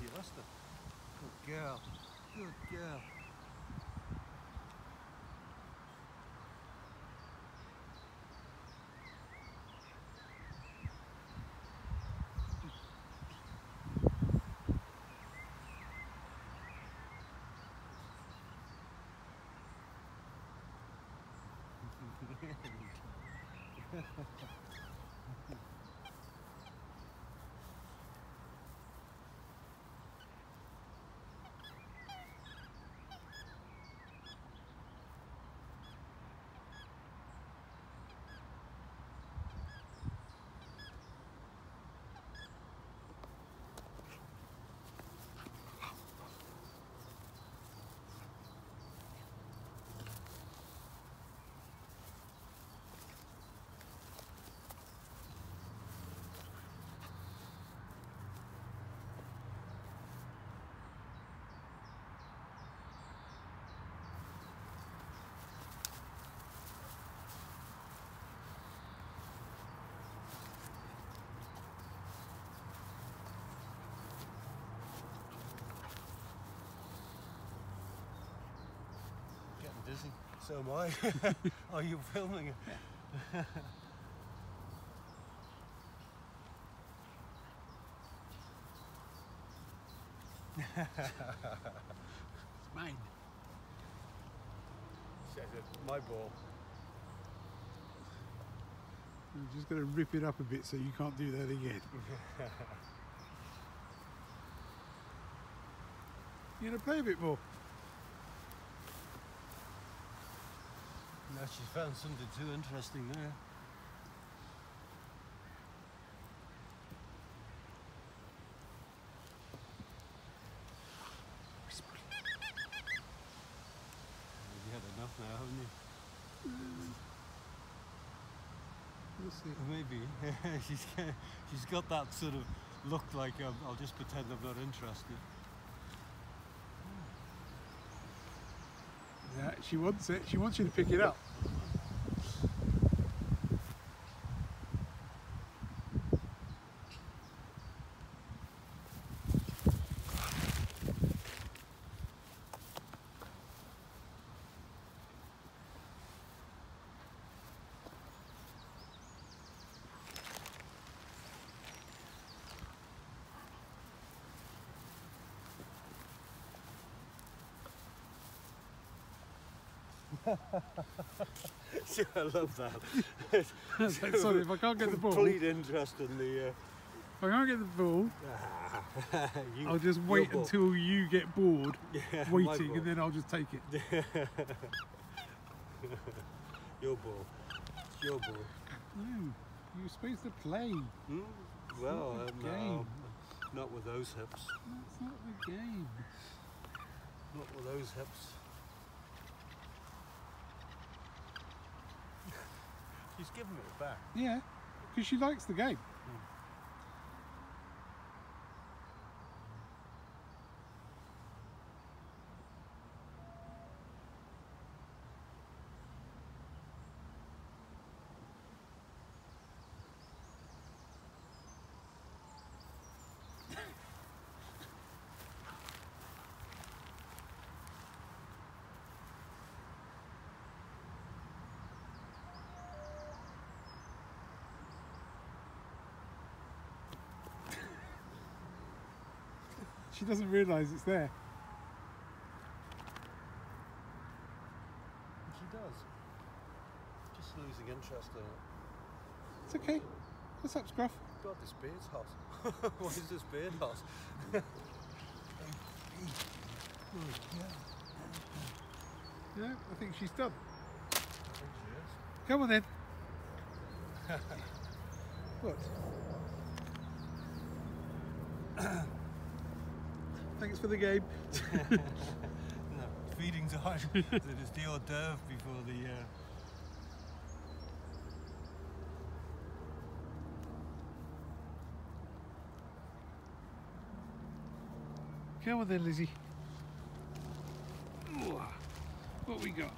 you lost her. Good girl. Good girl. Getting dizzy. So am I. Are you filming it? It's mine. Says it. My ball. I'm just going to rip it up a bit so you can't do that again. you going to play a bit more? Now she's found something too interesting there. You had enough now, haven't you? We'll see. Maybe. she's, she's got that sort of look like um, I'll just pretend I'm not interested. Yeah, she wants it. She wants you to pick it up. I love that. Like, sorry, if I can't get the ball, Complete interest in the. Uh, I can't get the ball, you, I'll just wait ball. until you get bored Yeah, waiting and then I'll just take it. Your ball. Your ball. No, you're supposed to play. Hmm? Well, not um, no, not with those hips. That's not the game. Not with those hips. She's giving it back. Yeah, because she likes the game. Hmm. She doesn't realise it's there. She does. Just losing interest in it. It's okay. What's up, Scruff? God, this beard's hot. Why is this beard hot? No, I think she's done. I think she is. Come on then. what? Thanks for the game. No, feeding time. it is the hors d'oeuvre before the. Uh... Come on then, Lizzie. What we got?